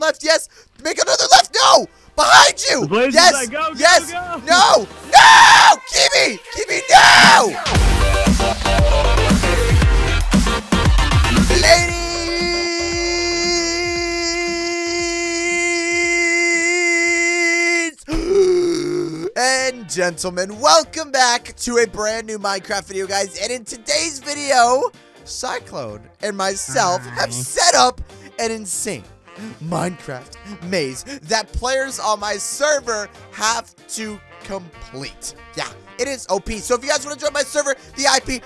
left. Yes. Make another left. No. Behind you. Yes. are- go, go, yes. go. No. No. Kimmy. Kimmy. No. Ladies and gentlemen, welcome back to a brand new Minecraft video, guys. And in today's video, Cyclone and myself have set up an insane Minecraft maze that players on my server have to complete. Yeah, it is OP. So if you guys want to join my server, the IP,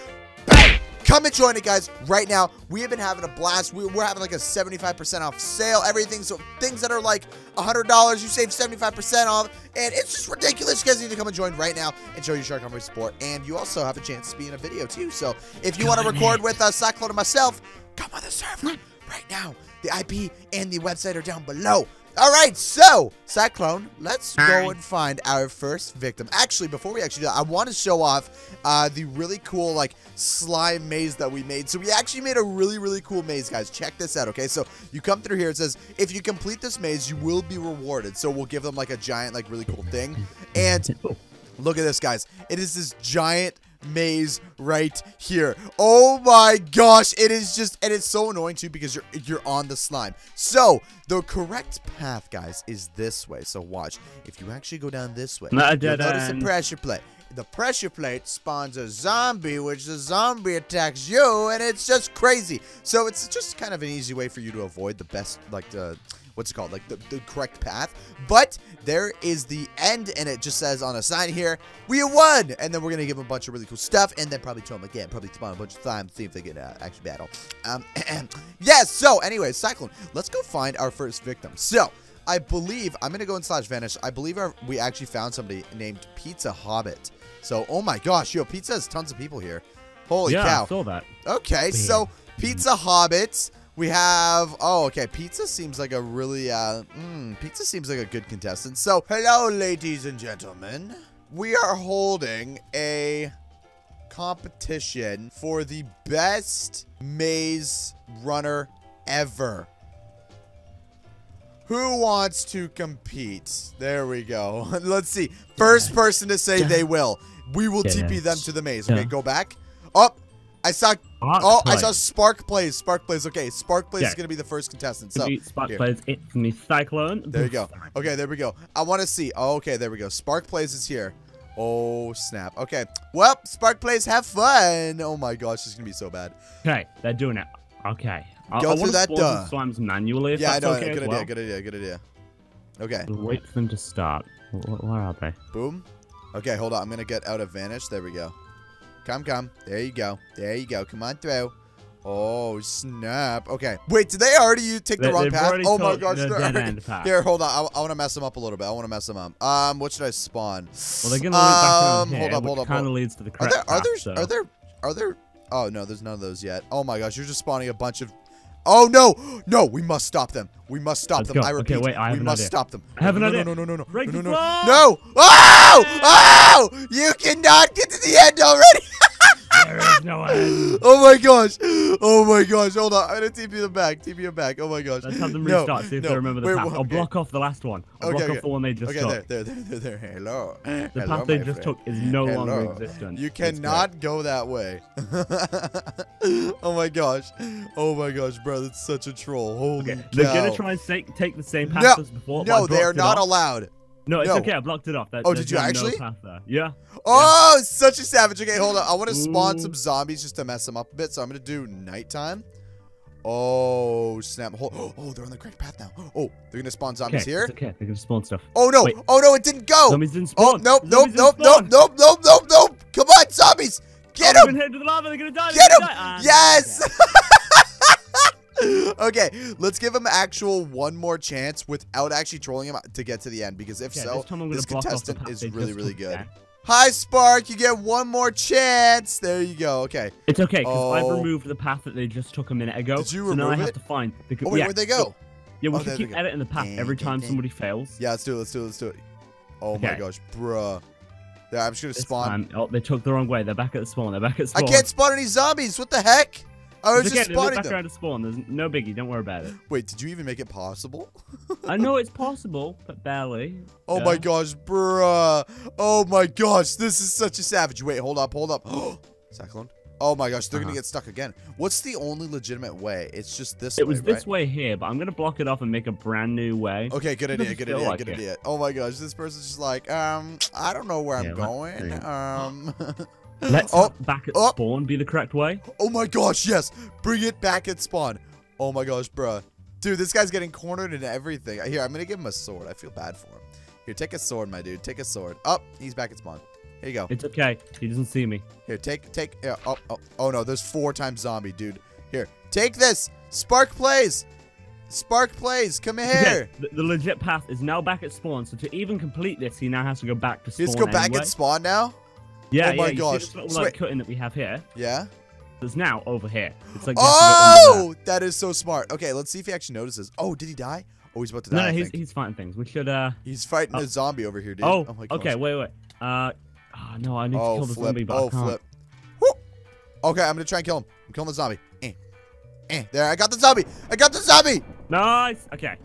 bang, come and join it, guys, right now. We have been having a blast. We, we're having like a 75% off sale, everything. So things that are like $100, you save 75% off. And it's just ridiculous. You guys need to come and join right now and show your Shark Company support. And you also have a chance to be in a video too. So if you want to record with uh, Cyclone and myself, come on the server right now. The IP and the website are down below. All right, so Cyclone, let's go and find our first victim. Actually, before we actually do that, I want to show off uh, the really cool like slime maze that we made. So we actually made a really really cool maze, guys. Check this out, okay? So you come through here. It says if you complete this maze, you will be rewarded. So we'll give them like a giant like really cool thing. And Look at this, guys. It is this giant maze right here. Oh my gosh, it is just and it's so annoying too because you're you're on the slime. So, the correct path, guys, is this way. So watch. If you actually go down this way, Not you'll notice the pressure plate. The pressure plate spawns a zombie, which the zombie attacks you, and it's just crazy. So it's just kind of an easy way for you to avoid the best, like the, what's it called, like the, the correct path. But there is the end, and it just says on a sign here, we won! And then we're gonna give them a bunch of really cool stuff, and then probably kill them again, probably spawn a bunch of times, see if they can uh, actually battle. Um, yes. So, anyways, Cyclone, let's go find our first victim. So. I believe I'm gonna go in slash vanish. I believe our, we actually found somebody named Pizza Hobbit. So, oh my gosh, yo, Pizza has tons of people here. Holy yeah, cow! I saw that. Okay, so Pizza Hobbit. We have. Oh, okay. Pizza seems like a really. Uh, mm, pizza seems like a good contestant. So, hello, ladies and gentlemen. We are holding a competition for the best maze runner ever. Who wants to compete? There we go. Let's see. First person to say they will. We will TP them to the maze. Okay, go back. Up. I saw. Spark Oh, I saw Spark plays. Spark plays. Okay, Spark plays is gonna be the first contestant. So Spark here. Plays, it's me, Cyclone. there you go. Okay, there we go. I want to see. Oh, okay, there we go. Spark plays is here. Oh snap. Okay. Well, Spark plays. Have fun. Oh my gosh, this is gonna be so bad. Okay, they're doing it. Okay. I, Go I through that some slimes manually. If yeah, I know. Okay good as idea. well. Good idea. Good idea. Okay. Wait for them to start. Where are they? Boom. Okay, hold on. I'm gonna get out of vanish. There we go. Come, come. There you go. There you go. Come on through. Oh snap. Okay. Wait, did they already you take the They- wrong path? Oh my gosh. the already- path. Here, hold on. I, I want to mess them up a little bit. I want to mess them up. Um, what should I spawn? Well, they're gonna lead back around Um, here, hold up, hold up, kind of leads to the Are correct there are there so. are there are there? Oh no, there's none of those yet. Oh my gosh, you're just spawning a bunch of. Oh no, no, we must stop them. We must stop Let's them. go. I Okay, repeat, wait, I have we must idea. stop them. I have an no, idea. No, no, no, no, no, Break no, no, no, no. Oh, oh! You cannot get to the end already. No end. Oh my gosh! Oh my gosh! Hold on, I'm gonna TP them back. TP them back. Oh my gosh! Let's have them No, restart, see if no. they remember the Wait, path. I'll okay. block off the last one. I'll Okay, block okay. off the one they just Okay, took. there, there, there, there, there. Hello. The Hello, path they just friend. took is no longer Hello. existent. You cannot go that way. oh my gosh. Oh my gosh, bro. That's such a troll. Holy Okay, cow. they're gonna try and take, take the same path No, as before. No, they are not off. allowed. No, it's no. okay. I blocked it off. There- Oh, did you no actually? path there. Yeah. Oh, such a savage. Okay, hold on. I want to spawn Ooh. some zombies just to mess them up a bit. So I'm going to do nighttime. Oh, snap. Hold- Oh, they're on the correct path now. Oh, they're going to spawn Okay, zombies here. okay. They're gonna spawn stuff. Oh, no. Wait. Oh, no, it didn't go. Zombies didn't Oh, spawn. nope, nope, nope, nope, nope, nope, nope, nope. Come on, zombies. Get oh, them. They've been hit to the lava. They're gonna die. Get him! And- ah, Yes! okay, let's give him actual one more chance without actually trolling him to get to the end because if Okay, so, this time I'm gonna this block off the contestant is really, really good. Hi, Spark. You get one more chance. There you go. Okay. It's okay because I've Oh. removed the path that they just took a minute ago. Did you so now I remove have to find. The, Oh, wait, yeah, where'd they so- go? yeah, we Oh, should keep editing the path every time somebody fails. Yeah, let's do it. Let's do it. Let's do it. Oh my gosh, bruh. Yeah, I'm just gonna This spawn. time, oh, they took the wrong way. They're back at the spawn. They're back at I spawn. I can't spawn any zombies. What the heck? I was It's just okay, they loop spawning back them. around to spawn. There's no biggie. Don't worry about it. Wait, did you even make it possible? I know it's possible, but barely. Oh my gosh, bruh. Oh my gosh, this is such a savage. Wait, hold up, hold up. Cyclone. Oh my gosh, they're gonna Uh-huh. get stuck again. What's the only legitimate way? It's just this way. It way, was this right? way here, but I'm gonna block it off and make a brand new way. Okay, good idea, good idea, like good it. idea. Oh my gosh, this person's just like, um, I don't know where I'm going. Um, Let's oh, back at oh. spawn be the correct way. oh my gosh, yes, bring it back at spawn. Oh my gosh, bruh. Dude, this guy's getting cornered in everything. Here, I'm gonna give him a sword. I feel bad for him. Here, take a sword, my dude. Take a sword. Up, oh, he's back at spawn. Here you go. It's okay. He doesn't see me. Here, take, take, yeah, oh, oh, oh no, there's four times zombie, dude. Here, take this. Spark plays. Spark plays. Come Okay, here. the, the legit path is now back at spawn. So to even complete this, he now has to go back to spawn. Let's go back anyway. at spawn now. Yeah, Oh my yeah. Gosh. see this little like cutting that we have here? Yeah. It's now over here. It's like you have to go under Oh, that is so smart. Okay, let's see if he actually notices. Oh, did he die? Oh, he's about to die. No, no, he's he's fighting things. We should uh. He's fighting Oh. a zombie over here, dude. Oh, my gosh. okay. Wait, wait. Uh, oh, no, I need to Oh, kill the flip. zombie, but oh, I can't. flip. Woo. Okay, I'm gonna try and kill him. I'm killing the zombie. Eh. Eh. There, I got the zombie. I got the zombie. Nice. Okay.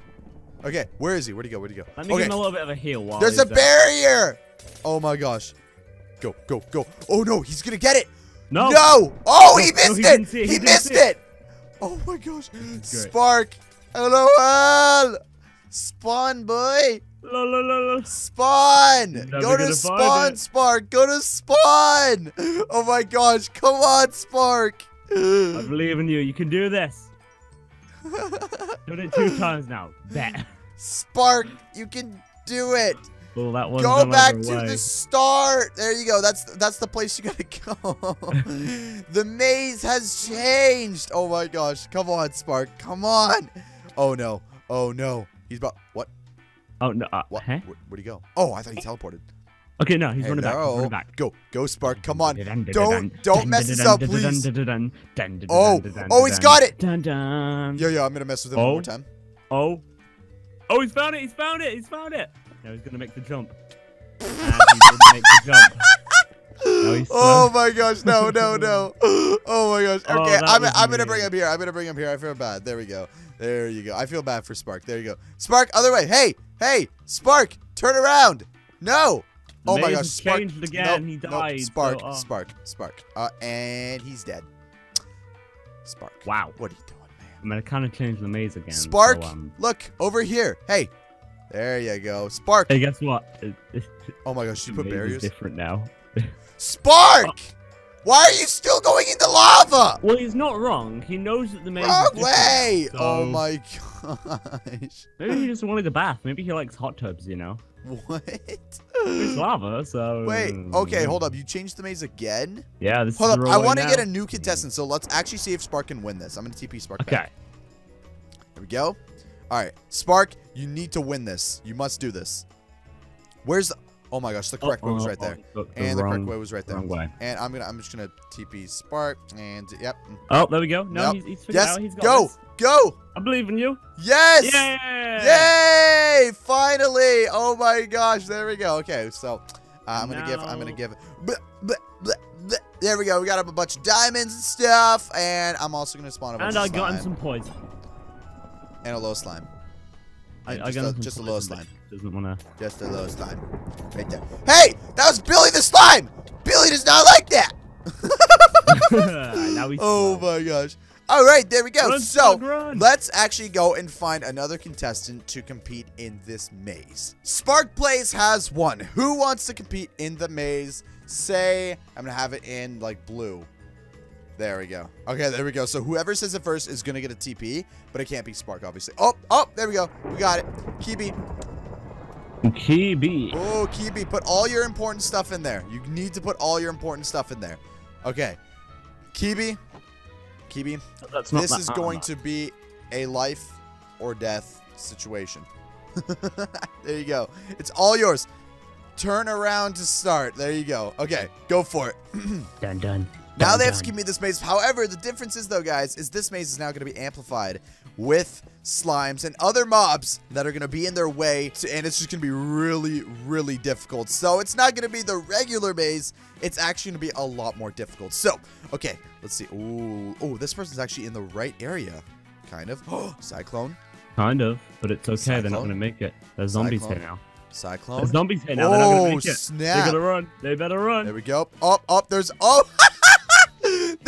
Okay, where is he? Where'd he go? Where'd he go? Let me okay, give him a little bit of a heal while there's a barrier. Oh my gosh. Go, go, go. Oh no, he's gonna get it. No. No! Oh, he No, no, missed he it! it, He, he missed it! it. Oh my gosh. Spark. LOL. Spawn, boy. La, la, la, la. Spawn. Never Go to spawn. Spark. Go to spawn. Oh my gosh. Come on, Spark. I believe in you. You can do this. Done it two times now. Bet. Spark, you can do it. Well, that one. Go back to the start. There you go. That's that's the place you gotta go. the maze has changed. Oh my gosh. Come on, Spark. Come on. Oh no. Oh no. He's about what? Oh no. Uh, What? Huh? Where, would he go? Oh, I thought he teleported. Okay, no, he's running back. He's running back. Go, go, Spark. Come on. Don't- don't mess this up, please. Oh, oh, he's got it. Yo, yo, I'm gonna mess with him one Oh. more time. Oh. Oh, he's found it. He's found it. He's found it. Now he's gonna make the jump. And he didn't make the jump. No, Oh my gosh, no, no, no. Oh my gosh. Oh, Okay, that I'm, I'm gonna bring him here. I'm gonna bring him here. I feel bad. There we go. There you go. I feel bad for Spark. There you go. Spark, other way. Hey, hey, Spark, turn around. No. The oh my gosh, Spark. changed again. Nope, He nope, died, so, Spark, uh. Spark, Spark. Uh, and he's dead. Spark. Wow. What are you doing, man? I'm gonna kind of change the maze again. so, Spark, um, look over here. Hey, there you go. Spark. Hey, guess what? Oh my gosh, you the put barriers. different now. Spark! Uh, Why are you still going into lava? Well, he's not wrong. He knows that the maze Wrong is way! now, Oh my gosh. Maybe he just wanted a bath. Maybe he likes hot tubs, you know? What? It's lava, so... Wait, hmm. okay, hold up. You changed the maze again? Yeah, this Hold is up, I want to get a new contestant, so let's actually see if Spark can win this. I'm going to TP Spark Okay. back. There we go. All right, Spark, you need to win this. You must do this. Where's the... Oh my gosh, the correct way was right there. Oh, the And the correct way was right there. way. And I'm gonna, I'm just gonna TP Spark, and yep. Oh, there we go. No, Nope. he's, he's Yes. He's got go, this. go! I believe in you. Yes! Yeah! Yay! Finally! Oh my gosh! There we go. Okay, so uh, I'm gonna give. I'm gonna give. Bleh, bleh, bleh. There we go. We got up a bunch of diamonds and stuff, and I'm also gonna spawn a bunch And of I got him slime some poison. And a low slime. I, I just a, just a low slime. Doesn't want to... Just a low slime. Right there. Hey, that was Billy the slime. Billy does not like that. now Oh my gosh. All right, there we go. Run, so run. let's actually go and find another contestant to compete in this maze. Spark Blaze has one. Who wants to compete in the maze? Say, I'm going to have it in like blue. There we go. Okay, there we go. So whoever says it first is going to get a TP, but it can't be Spark, obviously. Oh, oh, there we go. We got it. Kibi. Kibi. Oh, Kibi, put all your important stuff in there. You need to put all your important stuff in there. Okay. Kibi. Kibi, That's not this that is going to be a life or death situation. there you go. It's all yours. Turn around to start. There you go. Okay, go for it. done, dun. Now they have to give me this maze. However, the difference is though, guys, is this maze is now going to be amplified with slimes and other mobs that are going to be in their way, to, and it's just going to be really, really difficult. So it's not going to be the regular maze. It's actually going to be a lot more difficult. So, okay, let's see. Ooh, oh, this person's actually in the right area, kind of. Oh, Cyclone, Kind of, but it's okay. They're not going to make it. There's zombies Cyclone? here now. Cyclone. There's zombies here now. They're not going Oh, to make it. They're going to run. They better run. There we go. Up, up. There's oh,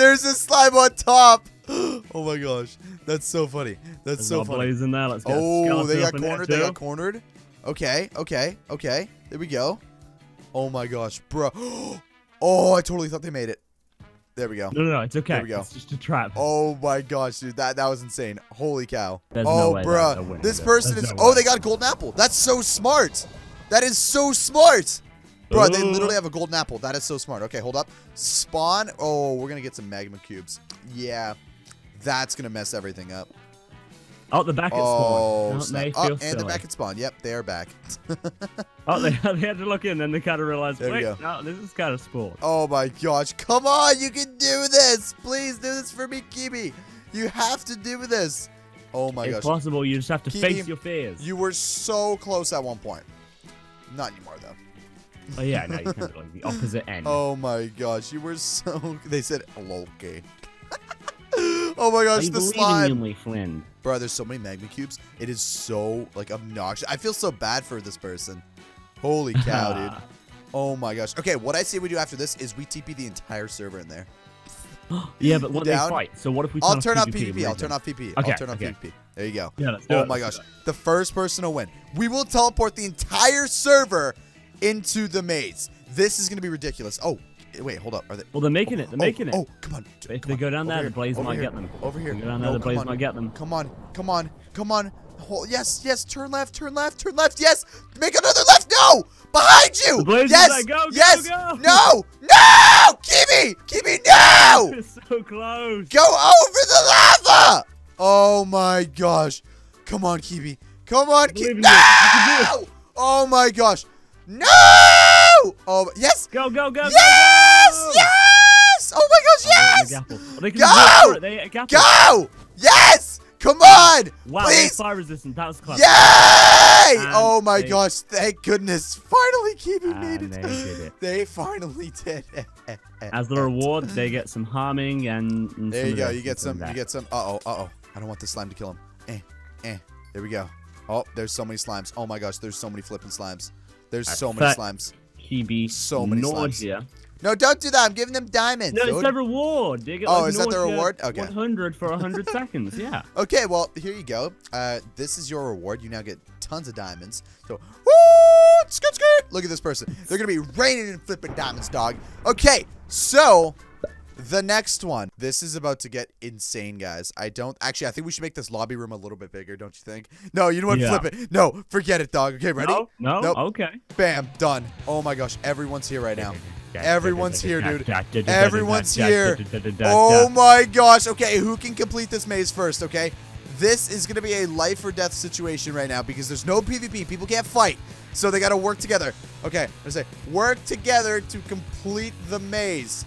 there's a slime on top. Oh my gosh, that's so funny. That's There's so funny. in there. Let's get Oh, they got up in there cornered. They got cornered. Okay, okay, okay. There we go. Oh my gosh, bro. Oh, I totally thought they made it. There we go. No, no, no. It's okay. There we go. It's just a trap. Oh my gosh, dude, that that was insane. Holy cow. There's oh, no oh, they're- bruh, this. person There's is. no oh, they got a golden apple. That's so smart. That is so smart. Bro, they literally have a golden apple. That is so smart. Okay, hold up. Spawn. Oh, we're gonna get some magma cubes. Yeah, that's gonna mess everything up. Oh, they're back at Oh, spawn. Oh, snap. Oh, feel and they're back at spawn. Yep, they are back. Oh, they, they had to look in, then they kind of realized, There wait, no, this is kind of spawn. Oh my gosh. Come on, you can do this. Please do this for me, Kibi. You have to do this. Oh my it's gosh. possible. You just have to Keep face your fears. You were so close at one point. Not anymore though. Oh yeah, no, you can like the opposite end. Oh my gosh, you were so. They said okay. oh my gosh, you the slime, me, Flynn? bro. There's so many magma cubes. It is so like obnoxious. I feel so bad for this person. Holy cow, dude. Oh my gosh. Okay, what I say we do after this is we TP the entire server in there. yeah, but what Down. they fight? So what if we? Turn I'll turn off PvP PvP. I'll turn off PvP. Okay, I'll turn off okay. PvP. There you go. Yeah, Oh it, my gosh. The first person to win. We will teleport the entire server into the maze. This is going to be ridiculous. Oh, wait, hold up. Are they? Well, they're making it. They're oh, making it. Oh, come on. But if they go down there, here, the blaze over might here, get them. Over here. They go down there, No, the come blaze on. might get them. Come on. Come on. Come on. Hold, yes, yes. Turn left. Turn left. Turn left. Yes. Make another left. No. Behind you. The blaze is yes. there. Go, go, yes. go. No. No. Kiwi. Kiwi. No. It's so close. Go over the lava! Oh my gosh. Come on, Kiwi. Come on, believe Kiwi. you. You can No! Oh my gosh. No! Oh, yes! Go, go, go, Yes! go, go! Yes! Oh my gosh, yes! Oh, they Go! walk through it. They. Go! Yes! Come on! Wow, Please! fire resistant. That was clever. Yay! And Oh my they- gosh, thank goodness. Finally, Kiwi made it. they did it. They finally did it. As the reward, they get some harming and. and There you go. You get some some. You get some. Uh oh. Uh oh. I don't want this slime to kill him. Eh. Eh. There we go. Oh, there's so many slimes. Oh my gosh, there's so many flipping slimes. There's I so many slimes. Kibi. So many slimes. nausea. No, don't do that. I'm giving them diamonds. No, it's their reward. They get Oh, like is that the reward? Okay. 100 for 100 seconds. Yeah. Okay, well, here you go. Uh, this is your reward. You now get tons of diamonds. So, woo! Skirt, skirt! Look at this person. They're going to be raining and flipping diamonds, dog. Okay, so the next one. This is about to get insane, guys. I don't actually. I think we should make this lobby room a little bit bigger. Don't you think? No, you know what? Yeah. Flip it. No, forget it, dog. Okay, ready? No. No. Nope. Okay. Bam, done. Oh my gosh, everyone's here right now. Everyone's here, dude. Everyone's here. Oh my gosh. Okay, who can complete this maze first, okay? This is going to be a life or death situation right now because there's no PvP. People can't fight. So they got to work together. Okay, I'm going to say work together to complete the maze.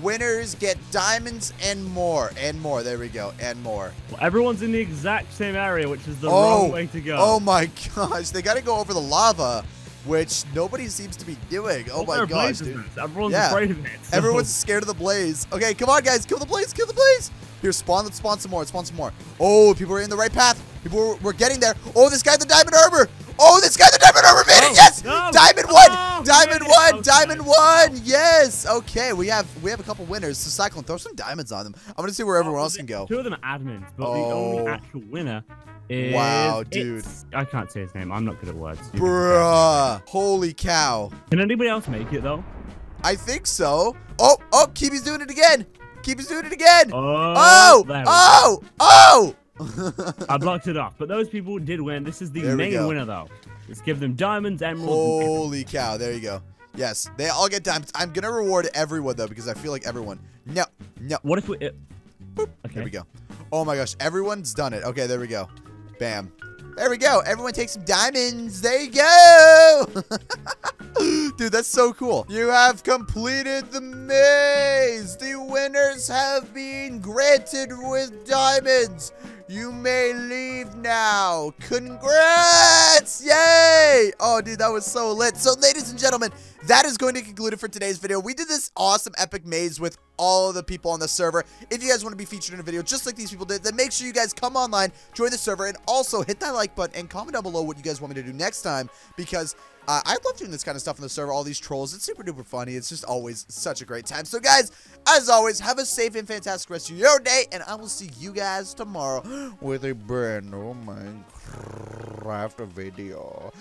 Winners get diamonds and more. And more. There we go. And more. Well, everyone's in the exact same area, which is the oh, wrong way to go. oh my gosh. They got to go over the lava, which nobody seems to be doing. Oh Well, my gosh, dude. Everyone's Yeah. afraid of it. so- Everyone's scared of the blaze. Okay, come on, guys. Kill the blaze. Kill the blaze. Here, spawn. Let's spawn some more. Let's spawn some more. Oh, people are in the right path. People, were, we're getting there. Oh, this guy, the diamond armor. Oh, this guy, the diamond armor made Oh, it. Yes. no. Diamond Oh, one. he Diamond one. Okay. Diamond one. Yes. Okay, we have we have a couple winners. So Cyclone, throw some diamonds on them. I'm gonna see where everyone Oh, else can go. Two of them are admins, but the Oh. only actual winner is. Wow, dude. I can't say his name. I'm not good at words. You Bruh. Holy cow. Can anybody else make it though? I think so. Oh, oh, Kibi's doing it again. Kibi's doing it again. Oh. Oh, there we go. oh, oh. I blocked it off, but those people did win. This is the There main winner though. Let's give them diamonds, emeralds. and Holy cow, there you go. Yes, they all get diamonds. I'm going to reward everyone, though, because I feel like everyone. No, no. What if we? It, okay. There we go. Oh my gosh, everyone's done it. Okay, there we go. Bam. There we go. Everyone take some diamonds. There you go. Dude, that's so cool. You have completed the maze. The winners have been granted with diamonds. You may leave now. Congrats! Yay! Oh, dude, that was so lit. So, ladies and gentlemen, that is going to conclude it for today's video. We did this awesome epic maze with all of the people on the server. If you guys want to be featured in a video just like these people did, then make sure you guys come online, join the server, and also hit that like button and comment down below what you guys want me to do next time because uh, I love doing this kind of stuff on the server, all these trolls. It's super duper funny. It's just always such a great time. So, guys, as always, have a safe and fantastic rest of your day, and I will see you guys tomorrow with a brand new Minecraft video.